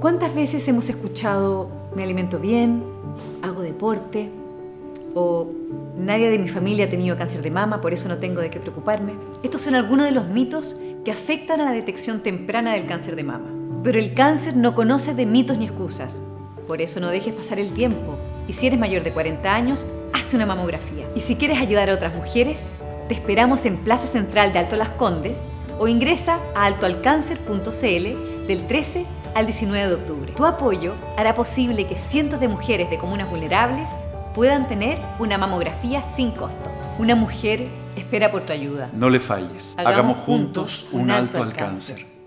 ¿Cuántas veces hemos escuchado me alimento bien, hago deporte o nadie de mi familia ha tenido cáncer de mama, por eso no tengo de qué preocuparme? Estos son algunos de los mitos que afectan a la detección temprana del cáncer de mama. Pero el cáncer no conoce de mitos ni excusas, por eso no dejes pasar el tiempo. Y si eres mayor de 40 años, hazte una mamografía. Y si quieres ayudar a otras mujeres, te esperamos en Plaza Central de Alto Las Condes o ingresa a altoalcáncer.cl del 13 al 19 de octubre. Tu apoyo hará posible que cientos de mujeres de comunas vulnerables puedan tener una mamografía sin costo. Una mujer espera por tu ayuda. No le falles. Hagamos, juntos un alto al cáncer.